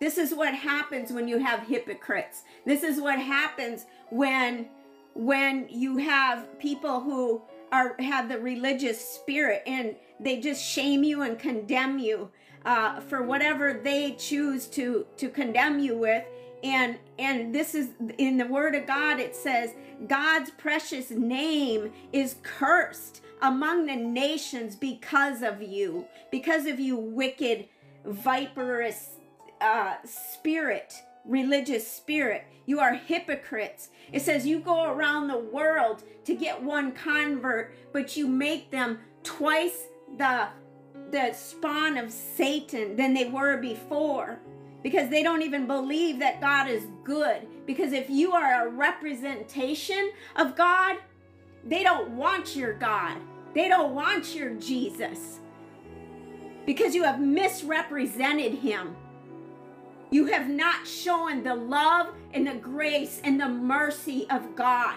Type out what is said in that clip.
This is what happens when you have hypocrites. This is what happens when when you have people who are have the religious spirit and they just shame you and condemn you uh, for whatever they choose to to condemn you with and and this is in the word of god it says god's precious name is cursed among the nations because of you because of you wicked viperous uh, spirit religious spirit you are hypocrites it says you go around the world to get one convert but you make them twice the the spawn of satan than they were before because they don't even believe that God is good. Because if you are a representation of God, they don't want your God. They don't want your Jesus. Because you have misrepresented him. You have not shown the love and the grace and the mercy of God.